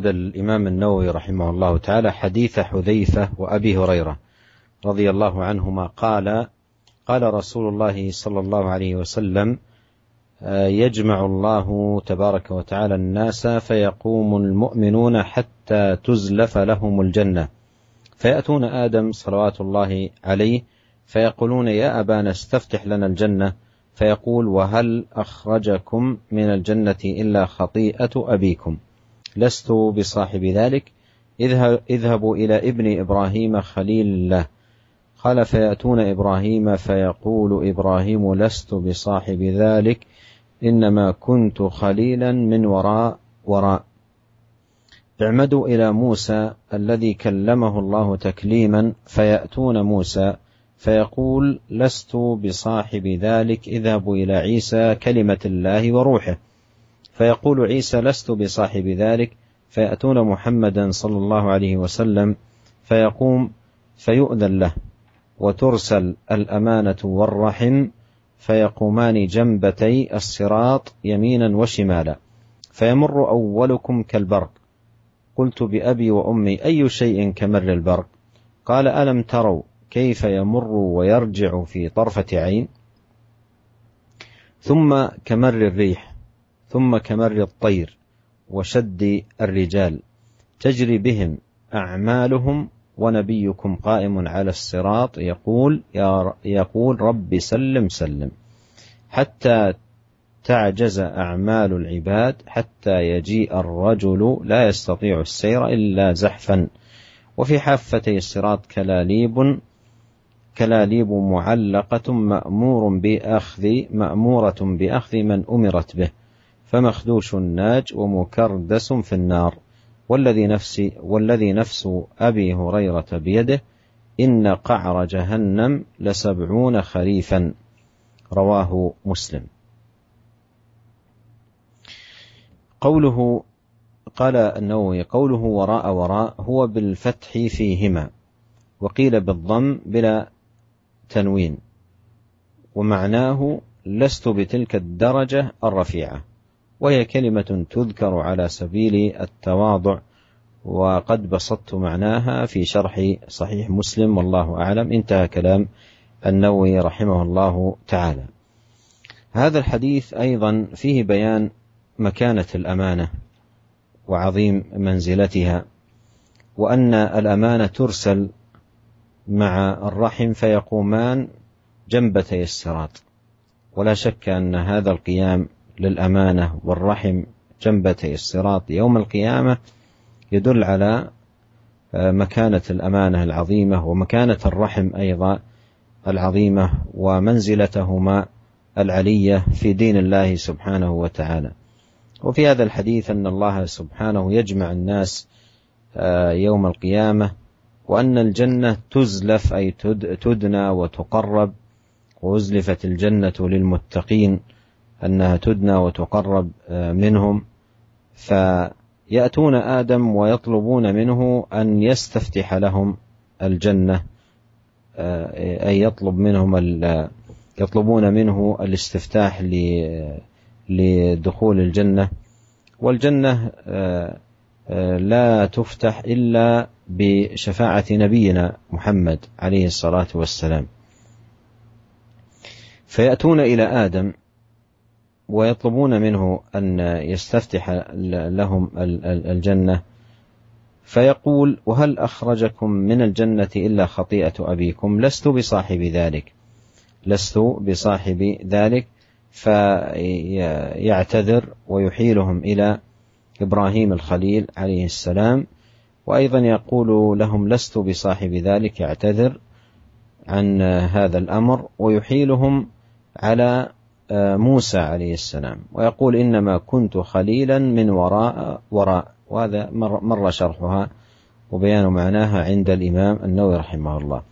أورد الإمام النووي رحمه الله تعالى حديث حذيفة وأبي هريرة رضي الله عنهما قال قال رسول الله صلى الله عليه وسلم يجمع الله تبارك وتعالى الناس فيقوم المؤمنون حتى تزلف لهم الجنة. فيأتون آدم صلوات الله عليه فيقولون يا أبانا استفتح لنا الجنة. فيقول وهل أخرجكم من الجنة إلا خطيئة أبيكم؟ لست بصاحب ذلك. اذهبوا إلى ابن إبراهيم خليل الله قال فيأتون إبراهيم فيقول إبراهيم لست بصاحب ذلك. إنما كنت خليلا من وراء وراء. اعمدوا إلى موسى الذي كلمه الله تكليما. فيأتون موسى فيقول لست بصاحب ذلك. اذهبوا إلى عيسى كلمة الله وروحه. فيقول عيسى لست بصاحب ذلك فيأتون محمدا صلى الله عليه وسلم فيقوم فيؤذن له وترسل الأمانة والرحم فيقومان جنبتي الصراط يمينا وشمالا. فيمر أولكم كالبرق. قلت بأبي وأمي أي شيء كمر البرق؟ قال ألم تروا كيف يمر ويرجع في طرفة عين؟ ثم كمر الريح. ثم كمر الطير وشد الرجال. تجري بهم أعمالهم ونبيكم قائم على الصراط يقول يا يقول رب سلم سلم. حتى تعجز أعمال العباد حتى يجيء الرجل لا يستطيع السير إلا زحفا. وفي حافتي الصراط كلاليب كلاليب معلقة مأمور بأخذ مأمورة بأخذ من أمرت به. فمخدوش ناج ومكردس في النار. والذي نفسي والذي نفس أبي هريرة بيده إن قعر جهنم لسبعون خريفا. رواه مسلم. قوله قال النووي قوله وراء وراء هو بالفتح فيهما وقيل بالضم بلا تنوين ومعناه لست بتلك الدرجة الرفيعة. وهي كلمة تذكر على سبيل التواضع وقد بسطت معناها في شرح صحيح مسلم والله أعلم. انتهى كلام النووي رحمه الله تعالى. هذا الحديث أيضا فيه بيان مكانة الأمانة وعظيم منزلتها وأن الأمانة ترسل مع الرحم فيقومان جنبتي الصراط. ولا شك أن هذا القيام للأمانة والرحم جنبتي الصراط يوم القيامة يدل على آه، مكانة الأمانة العظيمة ومكانة الرحم أيضا العظيمة ومنزلتهما العلية في دين الله سبحانه وتعالى. وفي هذا الحديث أن الله سبحانه يجمع الناس آه، يوم القيامة وأن الجنة تزلف أي تدنى وتقرب وأزلفت الجنة للمتقين أنها تدنى وتقرب آه، منهم. فيأتون آدم ويطلبون منه أن يستفتح لهم الجنة آه، أي يطلب منهم يطلبون منه الاستفتاح لدخول الجنة. والجنة آه، لا تفتح إلا بشفاعة نبينا محمد عليه الصلاة والسلام. فيأتون إلى آدم ويطلبون منه أن يستفتح لهم الجنة. فيقول وهل أخرجكم من الجنة إلا خطيئة أبيكم؟ لست بصاحب ذلك. لست بصاحب ذلك. فيعتذر ويحيلهم إلى إبراهيم الخليل عليه السلام. وأيضا يقول لهم لست بصاحب ذلك. يعتذر عن هذا الأمر ويحيلهم على موسى عليه السلام ويقول إنما كنت خليلا من وراء وراء وهذا مر شرحها وبيان معناها عند الإمام النووي رحمه الله.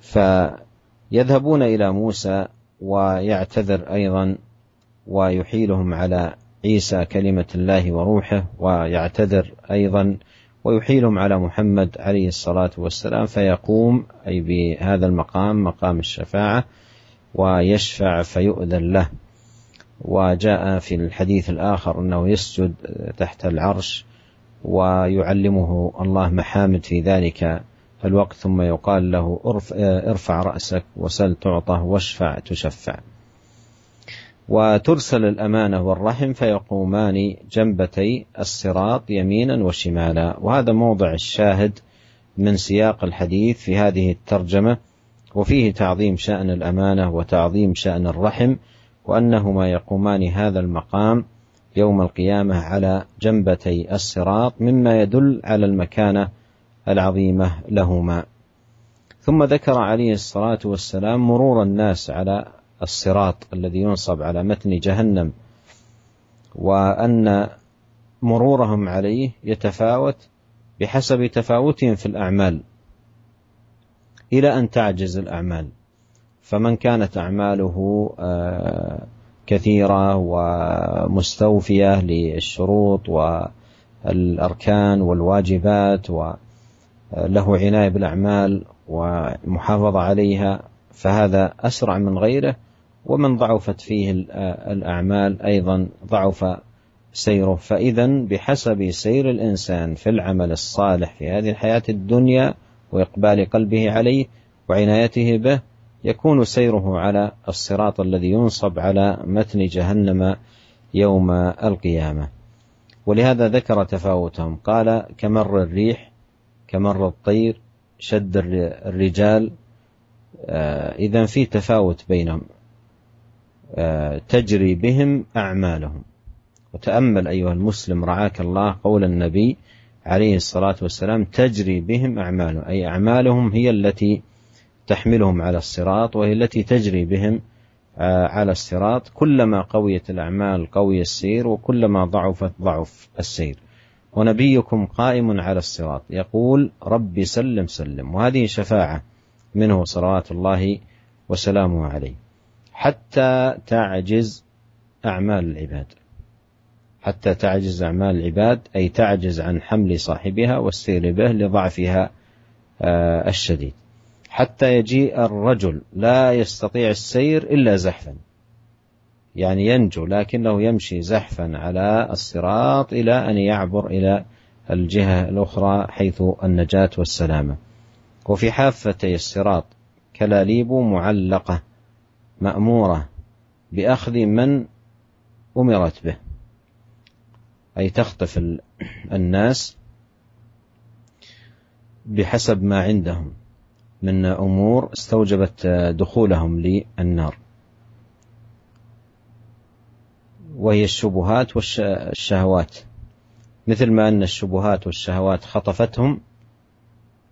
فيذهبون إلى موسى ويعتذر أيضا ويحيلهم على عيسى كلمة الله وروحه ويعتذر أيضا ويحيلهم على محمد عليه الصلاة والسلام فيقوم أي بهذا المقام مقام الشفاعة ويشفع فيؤذن له. وجاء في الحديث الآخر أنه يسجد تحت العرش ويعلمه الله محامد في ذلك الوقت ثم يقال له ارفع رأسك وسل تعطى واشفع تشفع. وترسل الأمانة والرحم فيقومان جنبتي الصراط يمينا وشمالا. وهذا موضع الشاهد من سياق الحديث في هذه الترجمة. وفيه تعظيم شأن الأمانة وتعظيم شأن الرحم وأنهما يقومان هذا المقام يوم القيامة على جنبتي الصراط مما يدل على المكانة العظيمة لهما. ثم ذكر عليه الصلاة والسلام مرور الناس على الصراط الذي ينصب على متن جهنم وأن مرورهم عليه يتفاوت بحسب تفاوتهم في الأعمال. إلى أن تعجز الأعمال. فمن كانت أعماله آه، كثيرة ومستوفية للشروط والأركان والواجبات وله عناية بالأعمال ومحافظة عليها فهذا أسرع من غيره. ومن ضعفت فيه الأعمال أيضا ضعف سيره. فإذا بحسب سير الإنسان في العمل الصالح في هذه الحياة الدنيا وإقبال قلبه عليه وعنايته به يكون سيره على الصراط الذي ينصب على متن جهنم يوم القيامة. ولهذا ذكر تفاوتهم. قال كمر الريح كمر الطير شد الرجال. آه، إذا في تفاوت بينهم. آه، تجري بهم أعمالهم. وتأمل أيها المسلم رعاك الله قول النبي عليه الصلاة والسلام تجري بهم أعمالهم أي أعمالهم هي التي تحملهم على الصراط وهي التي تجري بهم آه، على الصراط. كلما قويت الأعمال قوي السير وكلما ضعفت ضعف السير. ونبيكم قائم على الصراط. يقول ربي سلم سلم. وهذه شفاعة منه صلوات الله وسلامه عليه. حتى تعجز أعمال العباد. حتى تعجز أعمال العباد أي تعجز عن حمل صاحبها والسير به لضعفها آه، الشديد. حتى يجيء الرجل لا يستطيع السير إلا زحفا. يعني ينجو لكنه يمشي زحفا على الصراط إلى أن يعبر إلى الجهة الأخرى حيث النجاة والسلامة. وفي حافتي الصراط كلاليب معلقة مأمورة بأخذ من أمرت به. أي تخطف الناس بحسب ما عندهم من أمور استوجبت دخولهم للنار. وهي الشبهات والشهوات. مثل ما أن الشبهات والشهوات خطفتهم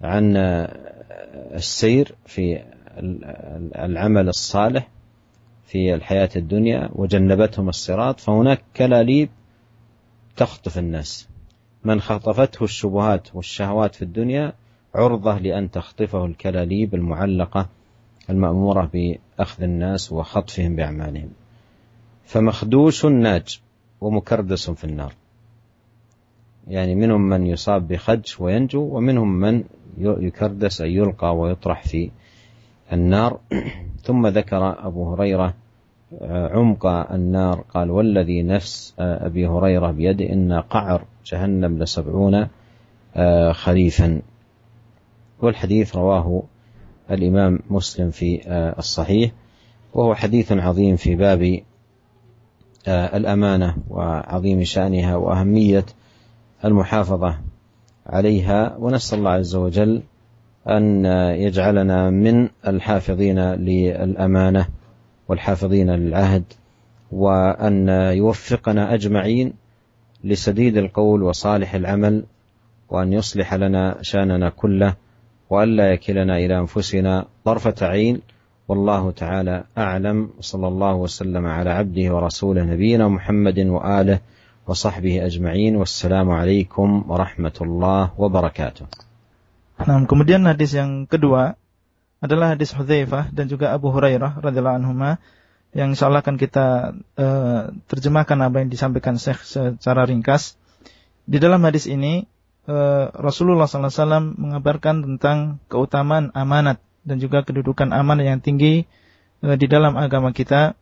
عن السير في العمل الصالح في الحياة الدنيا وجنبتهم الصراط فهناك كلاليب تخطف الناس. من خطفته الشبهات والشهوات في الدنيا عرضة لأن تخطفه الكلاليب المعلقة المأمورة بأخذ الناس وخطفهم بأعمالهم. فمخدوش ناج ومكردس في النار. يعني منهم من يصاب بخدش وينجو ومنهم من يكردس أي يلقى ويطرح في النار. ثم ذكر أبو هريرة عمق النار قال والذي نفس أبي هريرة بيده إن قعر جهنم لسبعون خريفا. والحديث رواه الإمام مسلم في الصحيح وهو حديث عظيم في باب الأمانة وعظيم شأنها وأهمية المحافظة عليها ونسأل الله عز وجل أن يجعلنا من الحافظين للأمانة. والحافظين للعهد وأن يوفقنا أجمعين لسديد القول وصالح العمل وأن يصلح لنا شأننا كله وألا يكلنا إلى أنفسنا طرفة عين. والله تعالى أعلم وصلى الله وسلم على عبده ورسوله نبينا محمد وآله وصحبه أجمعين. والسلام عليكم ورحمة الله وبركاته. Nah, kemudian hadis yang kedua. Adalah hadis Hudzaifah dan juga Abu Hurairah radhiyallahu anhuma yang insyaallah akan kita uh, terjemahkan apa yang disampaikan Syekh secara ringkas. Di dalam hadis ini uh, Rasulullah SAW mengabarkan tentang keutamaan amanat dan juga kedudukan amanat yang tinggi uh, di dalam agama kita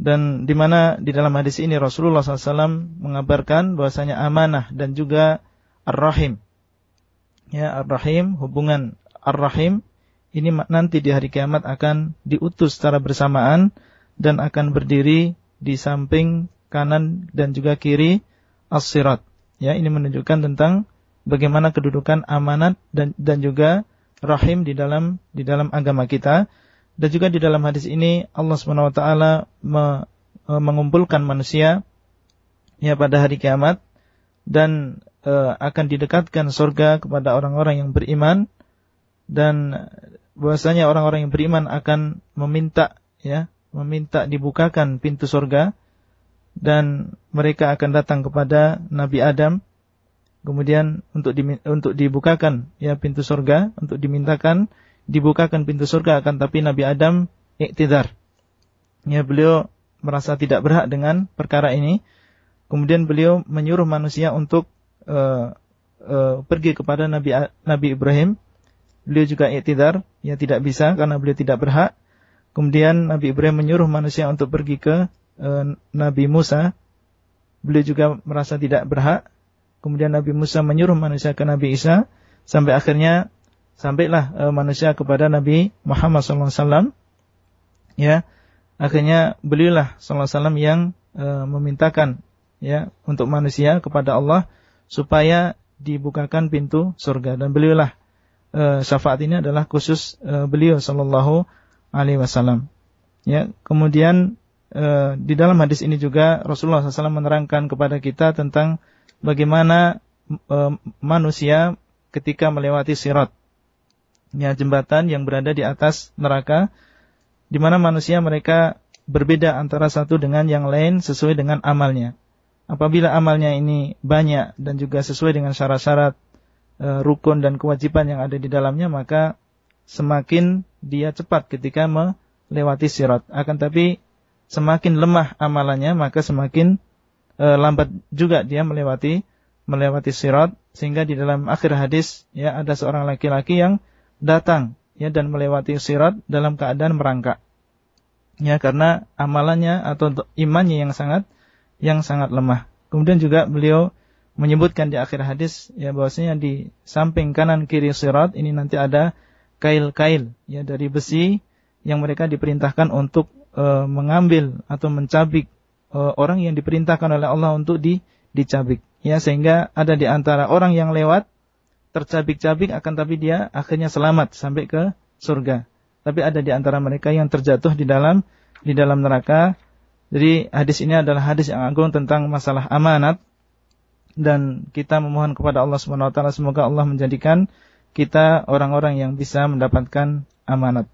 dan di mana di dalam hadis ini Rasulullah SAW mengabarkan bahwasanya amanah dan juga ar-rahim. Ya, ar-rahim, hubungan ar-rahim ini nanti di hari kiamat akan diutus secara bersamaan dan akan berdiri di samping kanan dan juga kiri as-sirat. Ya, ini menunjukkan tentang bagaimana kedudukan amanat dan dan juga rahim di dalam di dalam agama kita. Dan juga di dalam hadis ini Allah Subhanahu wa taala mengumpulkan manusia ya pada hari kiamat dan e, akan didekatkan surga kepada orang-orang yang beriman dan bahwasanya orang-orang yang beriman akan meminta ya meminta dibukakan pintu surga dan mereka akan datang kepada Nabi Adam. Kemudian untuk di, untuk dibukakan ya pintu surga untuk dimintakan dibukakan pintu surga akan tapi Nabi Adam iktidar. Ya beliau merasa tidak berhak dengan perkara ini. Kemudian beliau menyuruh manusia untuk uh, uh, pergi kepada Nabi Nabi Ibrahim beliau juga iktidar ya tidak bisa karena beliau tidak berhak. Kemudian Nabi Ibrahim menyuruh manusia untuk pergi ke uh, Nabi Musa. Beliau juga merasa tidak berhak. Kemudian Nabi Musa menyuruh manusia ke Nabi Isa. Sampai akhirnya sampailah e, manusia kepada Nabi Muhammad SAW. Ya, akhirnya beliaulah SAW yang e, memintakan ya untuk manusia kepada Allah supaya dibukakan pintu surga. Dan beliaulah e, syafaat ini adalah khusus e, beliau Sallallahu Alaihi Wasallam. Ya, kemudian e, di dalam hadis ini juga Rasulullah SAW menerangkan kepada kita tentang bagaimana manusia ketika melewati sirat. Ya, jembatan yang berada di atas neraka di mana manusia mereka berbeda antara satu dengan yang lain sesuai dengan amalnya. Apabila amalnya ini banyak dan juga sesuai dengan syarat-syarat rukun dan kewajiban yang ada di dalamnya, maka semakin dia cepat ketika melewati sirat. Akan tapi semakin lemah amalannya, maka semakin e, lambat juga dia melewati melewati sirat sehingga di dalam akhir hadis ya ada seorang laki-laki yang datang ya dan melewati sirat dalam keadaan merangkak. Ya karena amalannya atau imannya yang sangat yang sangat lemah. Kemudian juga beliau menyebutkan di akhir hadis ya bahwasanya di samping kanan kiri sirat ini nanti ada kail-kail ya dari besi yang mereka diperintahkan untuk e, mengambil atau mencabik uh, orang yang diperintahkan oleh Allah untuk di, dicabik. Ya, sehingga ada di antara orang yang lewat tercabik-cabik akan tapi dia akhirnya selamat sampai ke surga. Tapi ada di antara mereka yang terjatuh di dalam di dalam neraka. Jadi hadis ini adalah hadis yang agung tentang masalah amanat dan kita memohon kepada Allah Subhanahu wa taala semoga Allah menjadikan kita orang-orang yang bisa mendapatkan amanat.